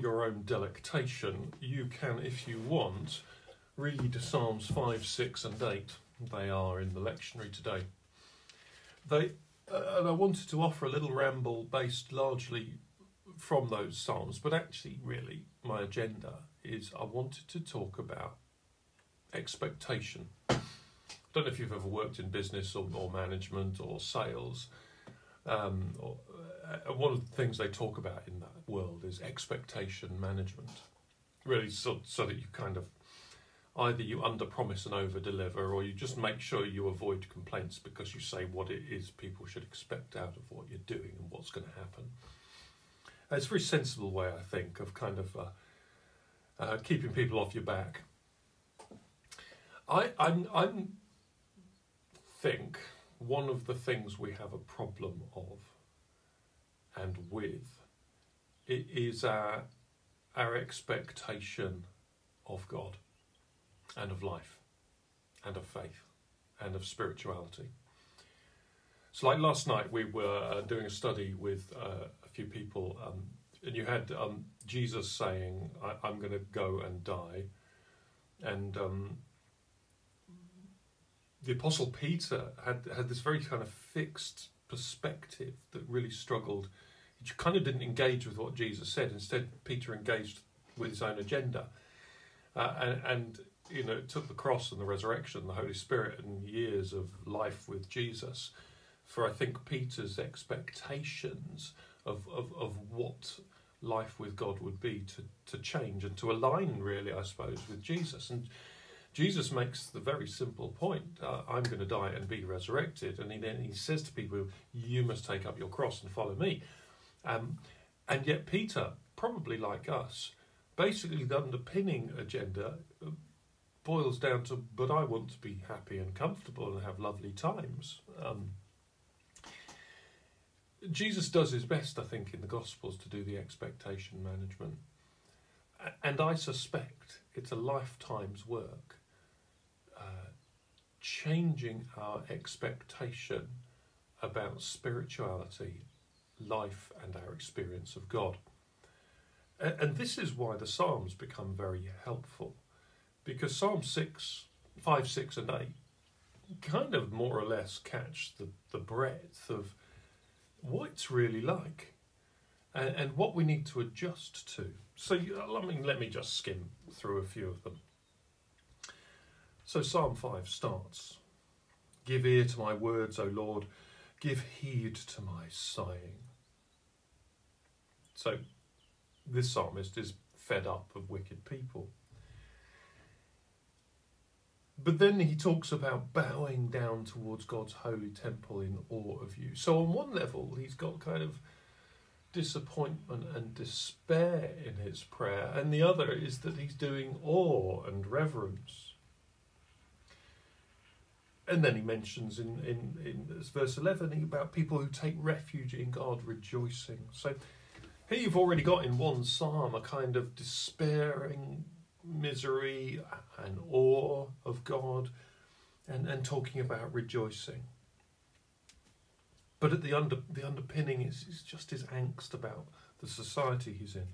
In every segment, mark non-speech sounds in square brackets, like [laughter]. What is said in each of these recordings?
Your own delectation, you can, if you want, read Psalms 5, 6, and 8. They are in the lectionary today. They, uh, and I wanted to offer a little ramble based largely from those Psalms, but actually, really, my agenda is I wanted to talk about expectation. I don't know if you've ever worked in business or, or management or sales. Um, uh, one of the things they talk about in that world is expectation management. Really, so, so that you kind of either you under promise and over deliver, or you just make sure you avoid complaints because you say what it is people should expect out of what you're doing and what's going to happen. It's a very sensible way, I think, of kind of uh, uh, keeping people off your back. I I'm, I'm think one of the things we have a problem of and with it is our our expectation of God and of life and of faith and of spirituality. So, like last night, we were uh, doing a study with uh, a few people, um, and you had um, Jesus saying, I- am going to go and die. And um, the Apostle Peter had, had this very kind of fixed perspective that really struggled. He kind of didn't engage with what Jesus said. Instead, Peter engaged with his own agenda. Uh, and, and you know, it took the cross and the resurrection, the Holy Spirit, and years of life with Jesus for I think Peter's expectations of, of, of what life with God would be to, to change and to align, really, I suppose, with Jesus. And Jesus makes the very simple point uh, I'm going to die and be resurrected. And he, then he says to people, You must take up your cross and follow me. Um, and yet, Peter, probably like us, basically the underpinning agenda boils down to, but I want to be happy and comfortable and have lovely times. Um, Jesus does his best, I think, in the Gospels to do the expectation management. And I suspect it's a lifetime's work uh, changing our expectation about spirituality, life, and our experience of God. And this is why the Psalms become very helpful because Psalm 6, 5, 6, and 8 kind of more or less catch the, the breadth of what it's really like and, and what we need to adjust to. So, you, I mean, let me just skim through a few of them. So, Psalm 5 starts Give ear to my words, O Lord, give heed to my sighing. So, this psalmist is fed up of wicked people. But then he talks about bowing down towards God's holy temple in awe of you. So, on one level, he's got kind of disappointment and despair in his prayer, and the other is that he's doing awe and reverence. And then he mentions in, in, in verse 11 about people who take refuge in God rejoicing. So here you've already got in one psalm a kind of despairing misery and awe of God and, and talking about rejoicing. But at the under the underpinning is, is just his angst about the society he's in.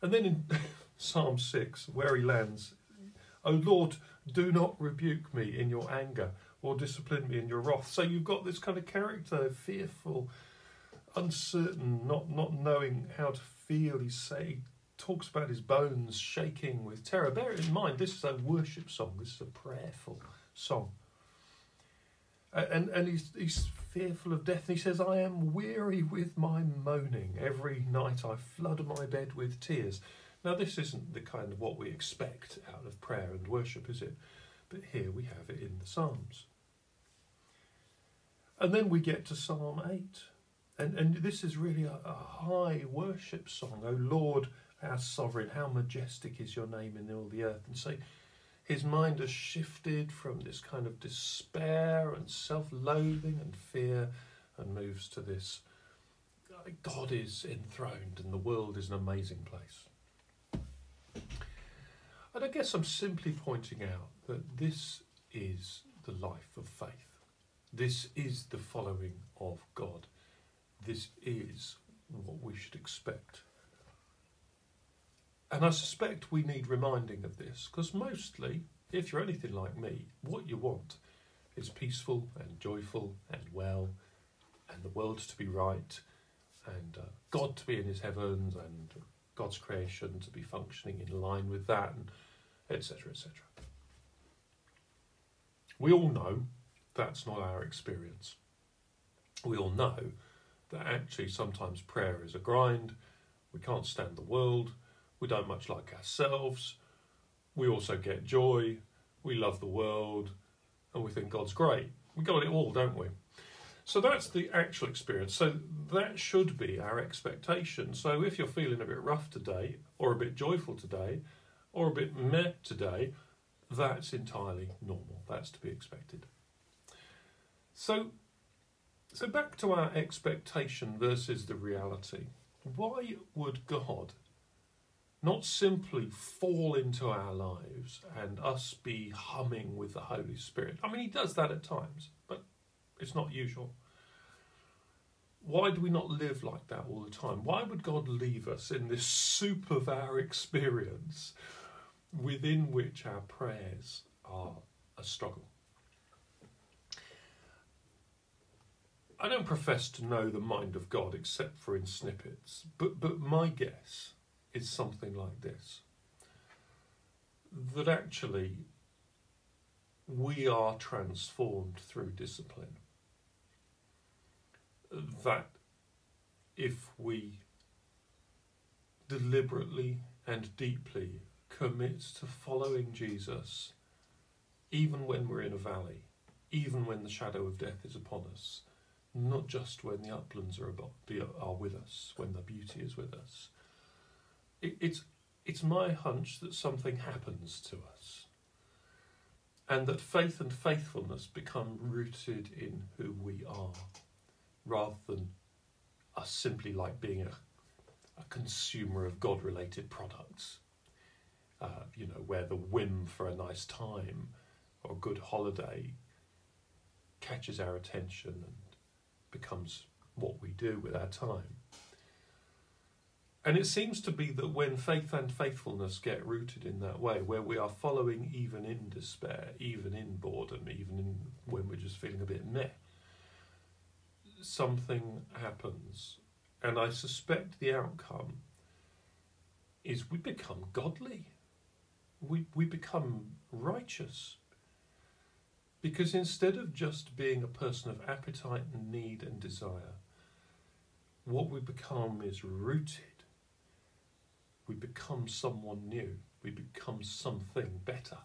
And then in [laughs] Psalm 6, where he lands, O Lord, do not rebuke me in your anger or discipline me in your wrath. So you've got this kind of character, fearful, uncertain, not, not knowing how to feel. He's saying, talks about his bones shaking with terror. Bear in mind, this is a worship song. This is a prayerful song. And, and he's, he's fearful of death. And he says, I am weary with my moaning. Every night I flood my bed with tears. Now, this isn't the kind of what we expect out of prayer and worship, is it? But here we have it in the Psalms. And then we get to Psalm 8. And, and this is really a, a high worship song. O Lord, our sovereign, how majestic is your name in all the earth. And so his mind has shifted from this kind of despair and self loathing and fear and moves to this God is enthroned and the world is an amazing place. And I guess I'm simply pointing out that this is the life of faith. This is the following of God. This is what we should expect. And I suspect we need reminding of this because mostly, if you're anything like me, what you want is peaceful and joyful and well, and the world to be right, and uh, God to be in his heavens, and God's creation to be functioning in line with that, and etc. etc. We all know that's not our experience. We all know that actually sometimes prayer is a grind. We can't stand the world. We don't much like ourselves. We also get joy. We love the world. And we think God's great. We got it all, don't we? So that's the actual experience. So that should be our expectation. So if you're feeling a bit rough today, or a bit joyful today, or a bit meh today, that's entirely normal. That's to be expected. So, so back to our expectation versus the reality. Why would God not simply fall into our lives and us be humming with the Holy Spirit? I mean, He does that at times, but it's not usual. Why do we not live like that all the time? Why would God leave us in this soup of our experience within which our prayers are a struggle? I don't profess to know the mind of God except for in snippets, but, but my guess is something like this that actually we are transformed through discipline. That if we deliberately and deeply commit to following Jesus, even when we're in a valley, even when the shadow of death is upon us, not just when the uplands are, about, are with us, when the beauty is with us. It, it's, it's my hunch that something happens to us and that faith and faithfulness become rooted in who we are rather than us simply like being a, a consumer of God related products. Uh, you know, where the whim for a nice time or a good holiday catches our attention and becomes what we do with our time. And it seems to be that when faith and faithfulness get rooted in that way, where we are following even in despair, even in boredom, even in when we're just feeling a bit meh, something happens. And I suspect the outcome is we become godly. We, we become righteous. Because instead of just being a person of appetite and need and desire, what we become is rooted. We become someone new. We become something better.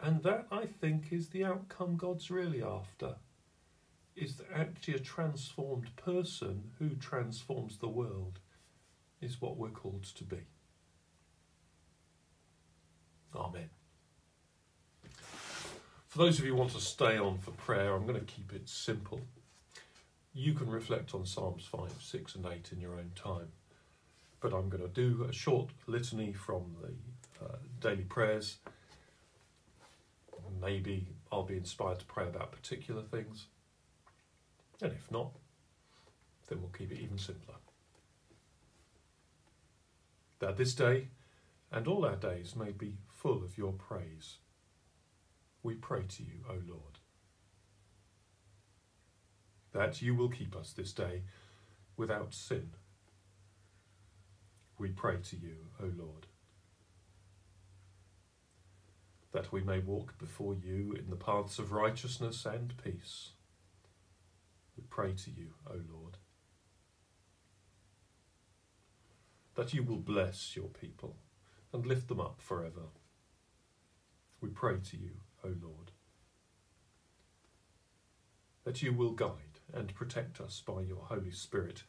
And that, I think, is the outcome God's really after. Is that actually a transformed person who transforms the world is what we're called to be. Amen. For those of you who want to stay on for prayer, I'm going to keep it simple. You can reflect on Psalms 5, 6, and 8 in your own time. But I'm going to do a short litany from the uh, daily prayers. Maybe I'll be inspired to pray about particular things. And if not, then we'll keep it even simpler. That this day and all our days may be full of your praise we pray to you, O Lord. That you will keep us this day without sin. We pray to you, O Lord. That we may walk before you in the paths of righteousness and peace. We pray to you, O Lord. That you will bless your people and lift them up forever. We pray to you, O Lord. That you will guide and protect us by your Holy Spirit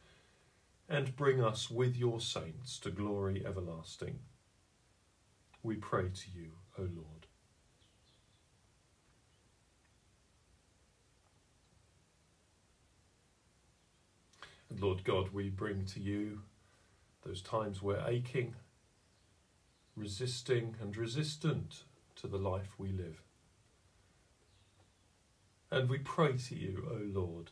and bring us with your saints to glory everlasting. We pray to you, O Lord. And Lord God, we bring to you those times we're aching, resisting, and resistant to the life we live. And we pray to you, O Lord,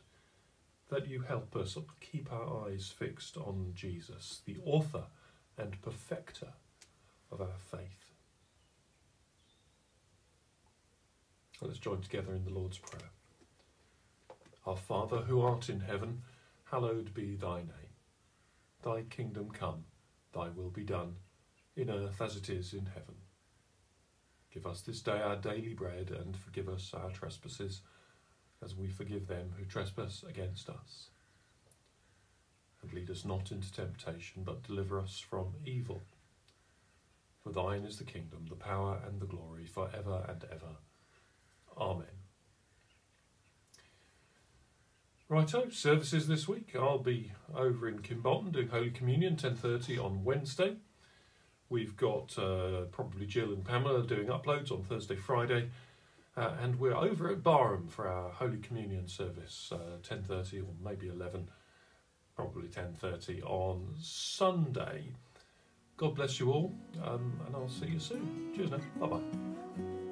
that you help us keep our eyes fixed on Jesus, the author and perfecter of our faith. Let's join together in the Lord's Prayer. Our Father, who art in heaven, hallowed be thy name. Thy kingdom come, thy will be done, in earth as it is in heaven. Give us this day our daily bread, and forgive us our trespasses, as we forgive them who trespass against us. And lead us not into temptation, but deliver us from evil. For thine is the kingdom, the power, and the glory, for ever and ever. Amen. Righto, services this week. I'll be over in Kimbolton doing Holy Communion, 10.30 on Wednesday. We've got uh, probably Jill and Pamela doing uploads on Thursday, Friday. Uh, and we're over at Barham for our Holy Communion service, uh, 10.30 or maybe 11, probably 10.30 on Sunday. God bless you all, um, and I'll see you soon. Cheers now. Bye-bye.